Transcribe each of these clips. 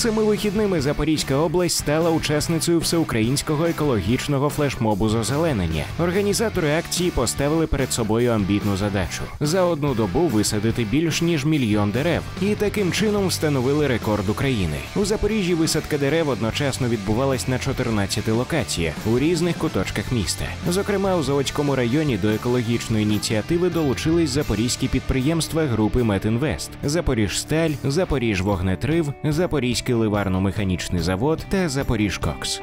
Цими вихідними Запорізька область стала учасницею всеукраїнського екологічного флешмобу з озеленення. Організатори акції поставили перед собою амбітну задачу за одну добу висадити більш ніж мільйон дерев, і таким чином встановили рекорд України. У Запоріжжі висадка дерев одночасно відбувалась на 14 локаціях у різних куточках міста. Зокрема, у Заводському районі до екологічної ініціативи долучились запорізькі підприємства групи Метінвест, Запоріжсталь, Запоріжвогнетрив, Запорізький ливарно-механічний завод та Запоріжкокс.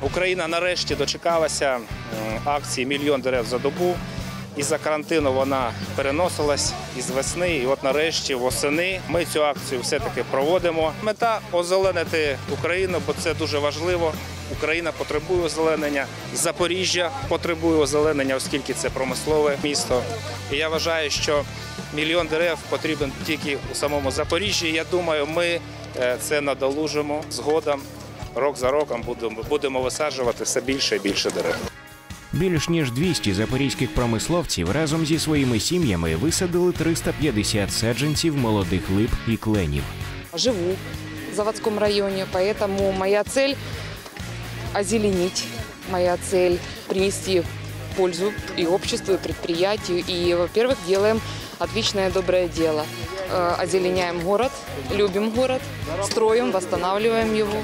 Україна нарешті дочекалася акції Мільйон дерев за добу. Із-за карантину вона переносилась із весни, і от нарешті восени ми цю акцію все-таки проводимо. Мета озеленити Україну, бо це дуже важливо. Україна потребує озеленення, Запоріжжя потребує озеленення, оскільки це промислове місто. І я вважаю, що мільйон дерев потрібен тільки у самому Запоріжжі. Я думаю, ми е, це надолужимо згодом. Рок за роком будемо, будемо висаджувати все більше і більше дерев. Більш ніж 200 запорізьких промисловців разом зі своїми сім'ями висадили 350 саджанців молодих лип і кленів. живу в заводском районе, поэтому моя цель озеленить, моя цель принести пользу и обществу, и предприятию. И, во-первых, делаем отличное доброе дело. Э, Озеленяем город, любим город, строим, восстанавливаем его.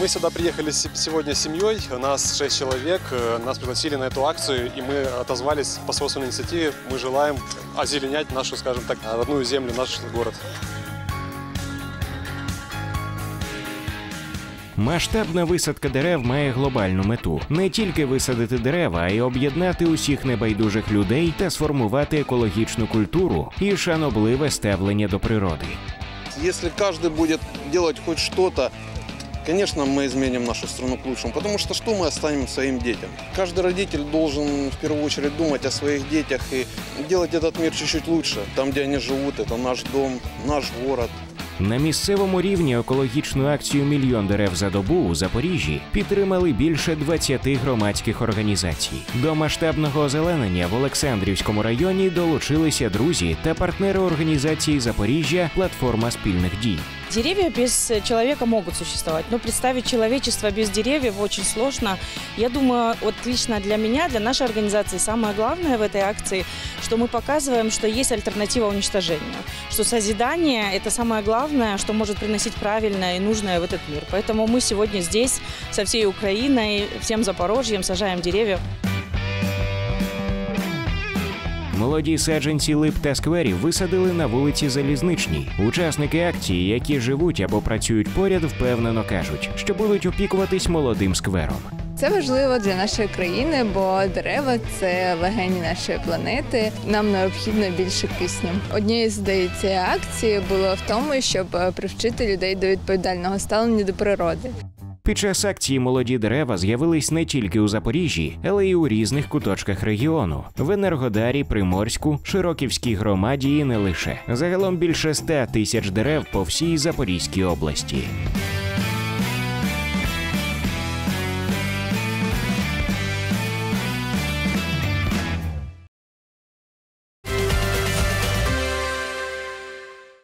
Мы сюда приехали с- сегодня с семьей, у нас 6 человек, э, нас пригласили на эту акцию, и мы отозвались по собственной инициативе. Мы желаем озеленять нашу, скажем так, родную землю, наш город. Масштабна висадка дерев має глобальну мету не тільки висадити дерева, а й об'єднати усіх небайдужих людей та сформувати екологічну культуру і шанобливе ставлення до природи. Если каждый будет делать хоть что-то, конечно, мы изменим нашу страну к лучшему. Потому что что мы оставим своим детям? Каждый родитель должен в первую очередь думать о своих детях и делать этот мир чуть-чуть лучше. Там, где они живут, это наш дом, наш город. На місцевому рівні екологічну акцію Мільйон дерев за добу у Запоріжжі підтримали більше 20 громадських організацій. До масштабного озеленення в Олександрівському районі долучилися друзі та партнери організації Запоріжжя Платформа спільних дій. Деревья без человека могут существовать, но представить человечество без деревьев очень сложно. Я думаю, вот лично для меня, для нашей организации самое главное в этой акции, что мы показываем, что есть альтернатива уничтожению, что созидание – это самое главное, что может приносить правильное и нужное в этот мир. Поэтому мы сегодня здесь со всей Украиной, всем Запорожьем сажаем деревья. Молоді саджанці лип та скверів висадили на вулиці Залізничній. Учасники акції, які живуть або працюють поряд, впевнено кажуть, що будуть опікуватись молодим сквером. Це важливо для нашої країни, бо дерева це легені нашої планети. Нам необхідно більше кисню. Однією з ідей цієї акції було в тому, щоб привчити людей до відповідального ставлення до природи. Під час акції молоді дерева з'явились не тільки у Запоріжжі, але й у різних куточках регіону в Енергодарі, Приморську, Широківській громаді і не лише загалом більше 100 тисяч дерев по всій Запорізькій області.